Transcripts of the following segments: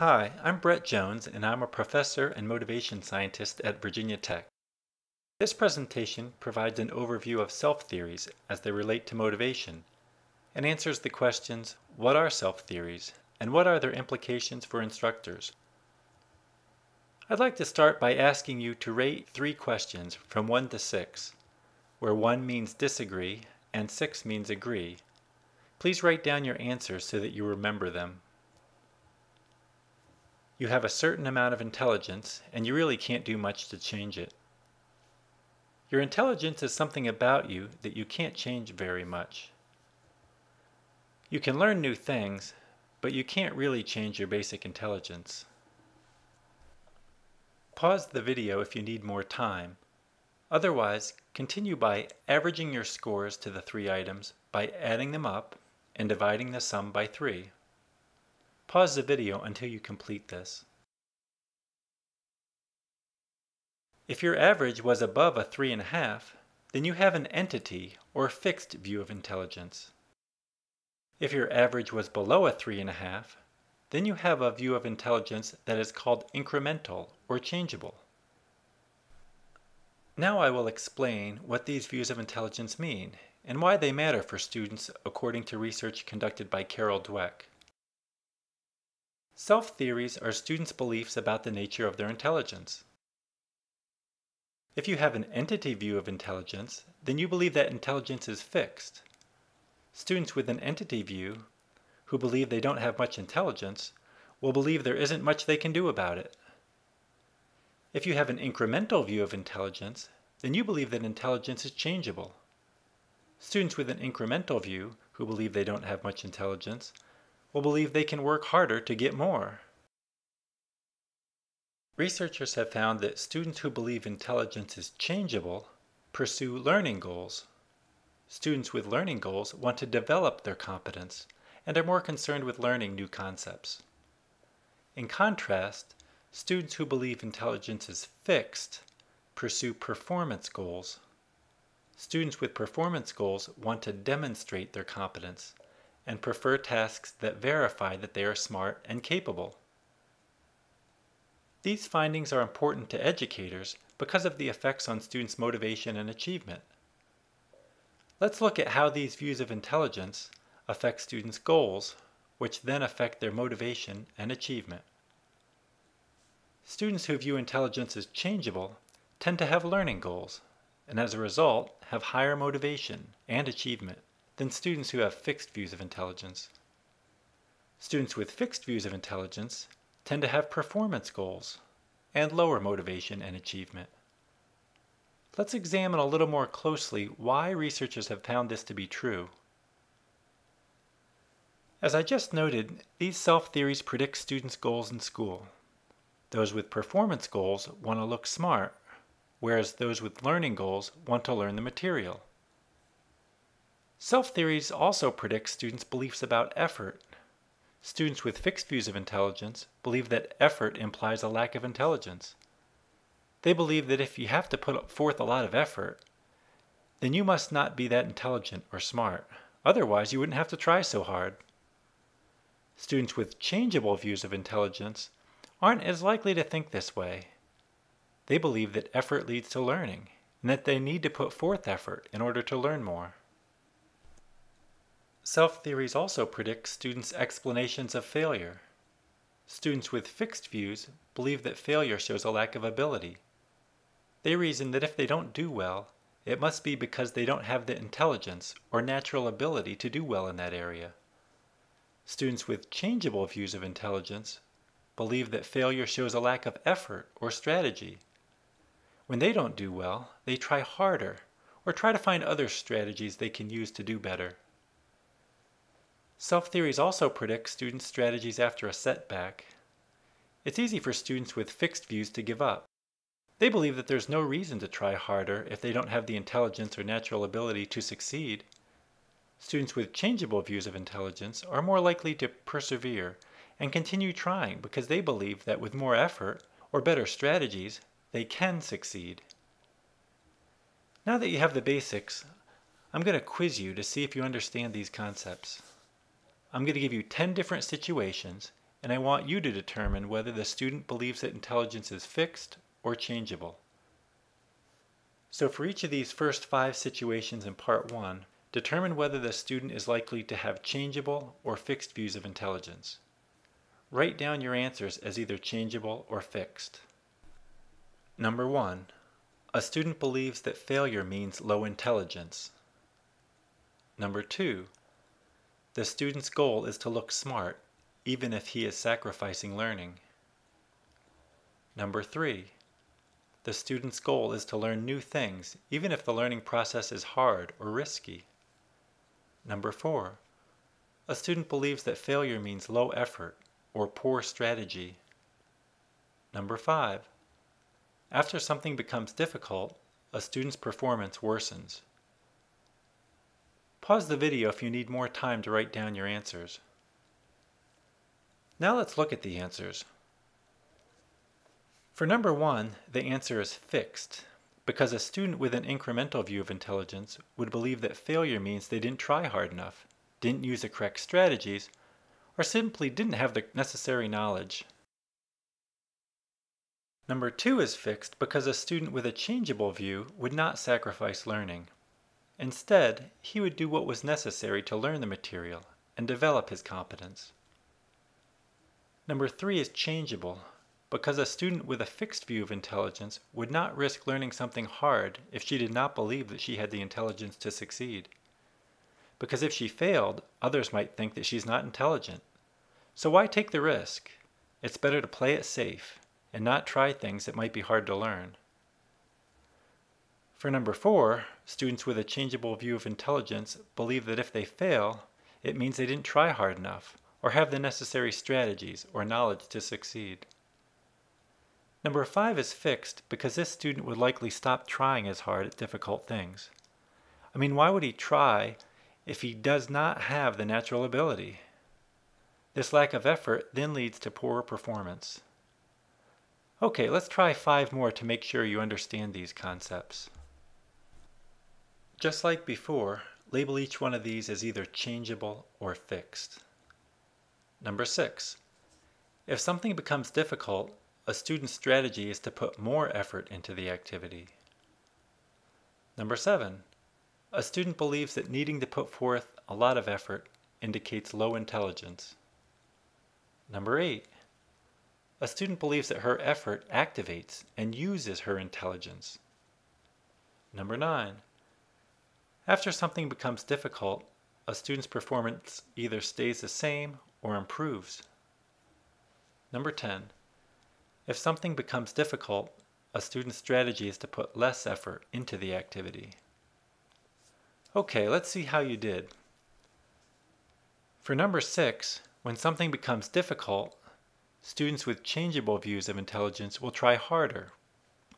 Hi, I'm Brett Jones, and I'm a professor and motivation scientist at Virginia Tech. This presentation provides an overview of self-theories as they relate to motivation, and answers the questions, what are self-theories, and what are their implications for instructors? I'd like to start by asking you to rate three questions from 1 to 6, where 1 means disagree and 6 means agree. Please write down your answers so that you remember them. You have a certain amount of intelligence, and you really can't do much to change it. Your intelligence is something about you that you can't change very much. You can learn new things, but you can't really change your basic intelligence. Pause the video if you need more time. Otherwise, continue by averaging your scores to the three items by adding them up and dividing the sum by 3. Pause the video until you complete this. If your average was above a 3.5, then you have an entity or fixed view of intelligence. If your average was below a 3.5, then you have a view of intelligence that is called incremental or changeable. Now I will explain what these views of intelligence mean and why they matter for students according to research conducted by Carol Dweck. Self-theories are students' beliefs about the nature of their intelligence. If you have an entity view of intelligence, then you believe that intelligence is fixed. Students with an entity view who believe they don't have much intelligence will believe there isn't much they can do about it. If you have an incremental view of intelligence, then you believe that intelligence is changeable. Students with an incremental view who believe they don't have much intelligence will believe they can work harder to get more. Researchers have found that students who believe intelligence is changeable pursue learning goals. Students with learning goals want to develop their competence and are more concerned with learning new concepts. In contrast, students who believe intelligence is fixed pursue performance goals. Students with performance goals want to demonstrate their competence and prefer tasks that verify that they are smart and capable. These findings are important to educators because of the effects on students' motivation and achievement. Let's look at how these views of intelligence affect students' goals, which then affect their motivation and achievement. Students who view intelligence as changeable tend to have learning goals, and as a result have higher motivation and achievement than students who have fixed views of intelligence. Students with fixed views of intelligence tend to have performance goals and lower motivation and achievement. Let's examine a little more closely why researchers have found this to be true. As I just noted, these self-theories predict students' goals in school. Those with performance goals want to look smart, whereas those with learning goals want to learn the material. Self-theories also predict students' beliefs about effort. Students with fixed views of intelligence believe that effort implies a lack of intelligence. They believe that if you have to put forth a lot of effort, then you must not be that intelligent or smart. Otherwise, you wouldn't have to try so hard. Students with changeable views of intelligence aren't as likely to think this way. They believe that effort leads to learning and that they need to put forth effort in order to learn more. Self-theories also predict students' explanations of failure. Students with fixed views believe that failure shows a lack of ability. They reason that if they don't do well, it must be because they don't have the intelligence or natural ability to do well in that area. Students with changeable views of intelligence believe that failure shows a lack of effort or strategy. When they don't do well, they try harder or try to find other strategies they can use to do better. Self-theories also predict students' strategies after a setback. It's easy for students with fixed views to give up. They believe that there's no reason to try harder if they don't have the intelligence or natural ability to succeed. Students with changeable views of intelligence are more likely to persevere and continue trying because they believe that with more effort or better strategies, they can succeed. Now that you have the basics, I'm going to quiz you to see if you understand these concepts. I'm going to give you 10 different situations, and I want you to determine whether the student believes that intelligence is fixed or changeable. So for each of these first five situations in part one, determine whether the student is likely to have changeable or fixed views of intelligence. Write down your answers as either changeable or fixed. Number one, a student believes that failure means low intelligence. Number two, the student's goal is to look smart, even if he is sacrificing learning. Number three, the student's goal is to learn new things, even if the learning process is hard or risky. Number four, a student believes that failure means low effort or poor strategy. Number five, after something becomes difficult, a student's performance worsens. Pause the video if you need more time to write down your answers. Now let's look at the answers. For number one, the answer is fixed, because a student with an incremental view of intelligence would believe that failure means they didn't try hard enough, didn't use the correct strategies, or simply didn't have the necessary knowledge. Number two is fixed because a student with a changeable view would not sacrifice learning. Instead, he would do what was necessary to learn the material and develop his competence. Number three is changeable because a student with a fixed view of intelligence would not risk learning something hard if she did not believe that she had the intelligence to succeed. Because if she failed, others might think that she's not intelligent. So why take the risk? It's better to play it safe and not try things that might be hard to learn. For number four, students with a changeable view of intelligence believe that if they fail, it means they didn't try hard enough or have the necessary strategies or knowledge to succeed. Number five is fixed because this student would likely stop trying as hard at difficult things. I mean, why would he try if he does not have the natural ability? This lack of effort then leads to poorer performance. Okay, let's try five more to make sure you understand these concepts. Just like before, label each one of these as either changeable or fixed. Number six, if something becomes difficult, a student's strategy is to put more effort into the activity. Number seven, a student believes that needing to put forth a lot of effort indicates low intelligence. Number eight, a student believes that her effort activates and uses her intelligence. Number nine, after something becomes difficult, a student's performance either stays the same or improves. Number 10, if something becomes difficult, a student's strategy is to put less effort into the activity. Okay, let's see how you did. For number six, when something becomes difficult, Students with changeable views of intelligence will try harder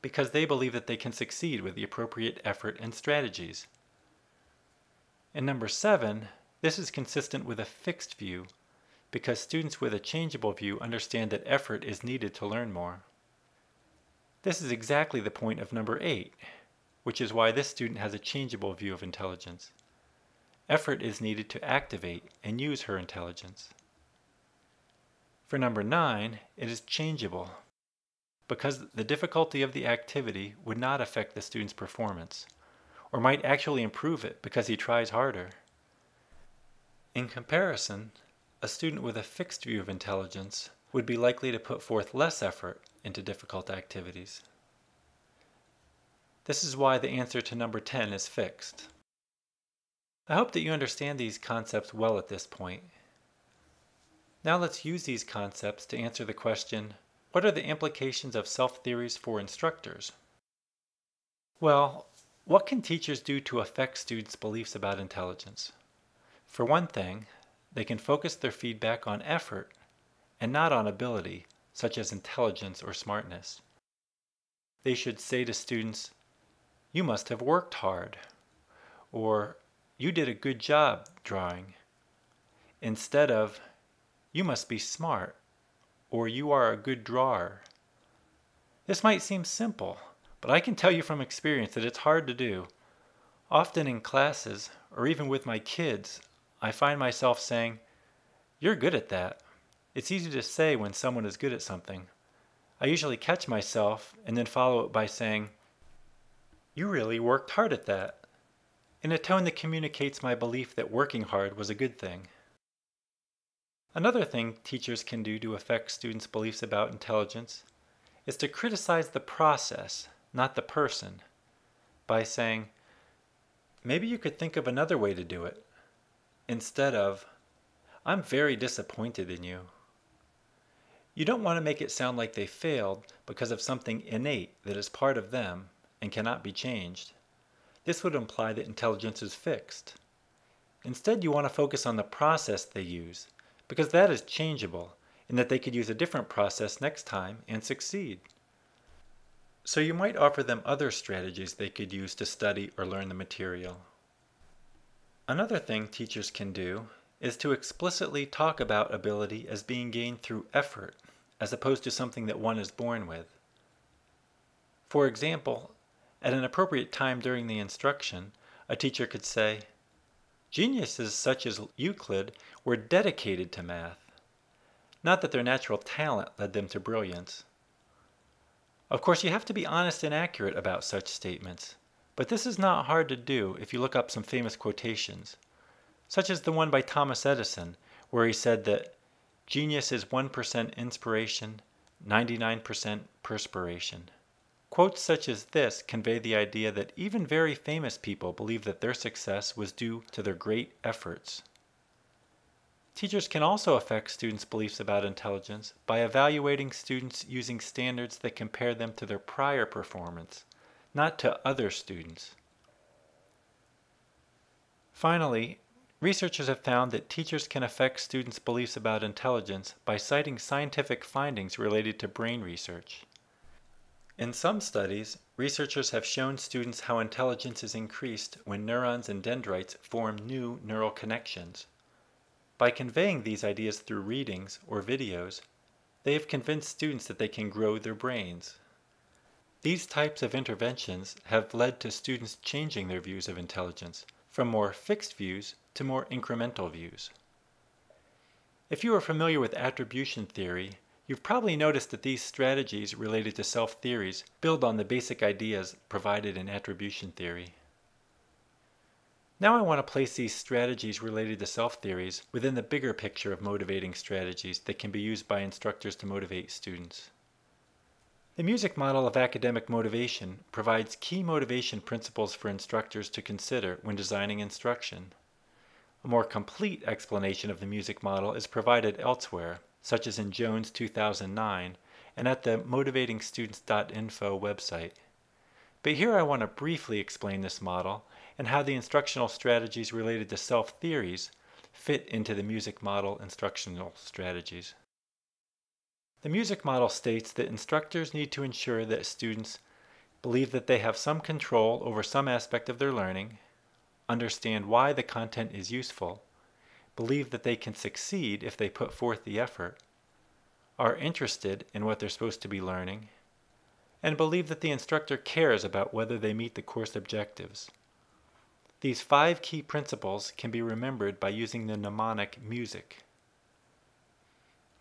because they believe that they can succeed with the appropriate effort and strategies. And number seven, this is consistent with a fixed view because students with a changeable view understand that effort is needed to learn more. This is exactly the point of number eight, which is why this student has a changeable view of intelligence. Effort is needed to activate and use her intelligence. For number 9, it is changeable because the difficulty of the activity would not affect the student's performance, or might actually improve it because he tries harder. In comparison, a student with a fixed view of intelligence would be likely to put forth less effort into difficult activities. This is why the answer to number 10 is fixed. I hope that you understand these concepts well at this point now let's use these concepts to answer the question, what are the implications of self-theories for instructors? Well, what can teachers do to affect students' beliefs about intelligence? For one thing, they can focus their feedback on effort and not on ability, such as intelligence or smartness. They should say to students, you must have worked hard, or you did a good job drawing, instead of you must be smart, or you are a good drawer. This might seem simple, but I can tell you from experience that it's hard to do. Often in classes, or even with my kids, I find myself saying, You're good at that. It's easy to say when someone is good at something. I usually catch myself and then follow it by saying, You really worked hard at that, in a tone that communicates my belief that working hard was a good thing. Another thing teachers can do to affect students' beliefs about intelligence is to criticize the process, not the person, by saying, Maybe you could think of another way to do it, instead of, I'm very disappointed in you. You don't want to make it sound like they failed because of something innate that is part of them and cannot be changed. This would imply that intelligence is fixed. Instead, you want to focus on the process they use because that is changeable and that they could use a different process next time and succeed. So you might offer them other strategies they could use to study or learn the material. Another thing teachers can do is to explicitly talk about ability as being gained through effort as opposed to something that one is born with. For example, at an appropriate time during the instruction, a teacher could say, Geniuses such as Euclid were dedicated to math. Not that their natural talent led them to brilliance. Of course, you have to be honest and accurate about such statements, but this is not hard to do if you look up some famous quotations, such as the one by Thomas Edison, where he said that genius is 1% inspiration, 99% perspiration. Quotes such as this convey the idea that even very famous people believe that their success was due to their great efforts. Teachers can also affect students' beliefs about intelligence by evaluating students using standards that compare them to their prior performance, not to other students. Finally, researchers have found that teachers can affect students' beliefs about intelligence by citing scientific findings related to brain research. In some studies, researchers have shown students how intelligence is increased when neurons and dendrites form new neural connections. By conveying these ideas through readings or videos, they have convinced students that they can grow their brains. These types of interventions have led to students changing their views of intelligence from more fixed views to more incremental views. If you are familiar with attribution theory, You've probably noticed that these strategies related to self-theories build on the basic ideas provided in attribution theory. Now I want to place these strategies related to self-theories within the bigger picture of motivating strategies that can be used by instructors to motivate students. The music model of academic motivation provides key motivation principles for instructors to consider when designing instruction. A more complete explanation of the music model is provided elsewhere, such as in Jones 2009 and at the motivatingstudents.info website. But here I want to briefly explain this model and how the instructional strategies related to self-theories fit into the music model instructional strategies. The music model states that instructors need to ensure that students believe that they have some control over some aspect of their learning, understand why the content is useful, believe that they can succeed if they put forth the effort, are interested in what they're supposed to be learning, and believe that the instructor cares about whether they meet the course objectives. These five key principles can be remembered by using the mnemonic music.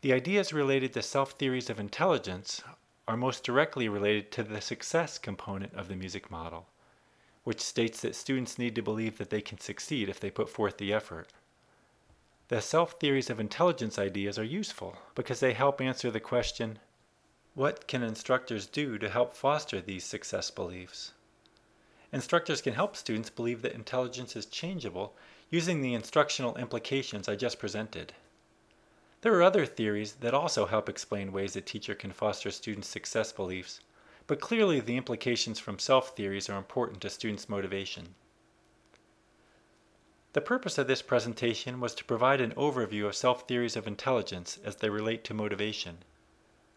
The ideas related to self-theories of intelligence are most directly related to the success component of the music model, which states that students need to believe that they can succeed if they put forth the effort. The self-theories of intelligence ideas are useful because they help answer the question, what can instructors do to help foster these success beliefs? Instructors can help students believe that intelligence is changeable using the instructional implications I just presented. There are other theories that also help explain ways a teacher can foster students' success beliefs, but clearly the implications from self-theories are important to students' motivation. The purpose of this presentation was to provide an overview of self-theories of intelligence as they relate to motivation.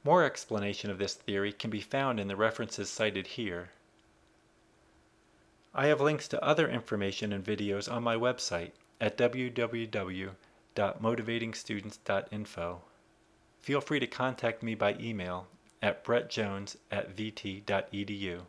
More explanation of this theory can be found in the references cited here. I have links to other information and videos on my website at www.motivatingstudents.info. Feel free to contact me by email at brettjones at vt.edu.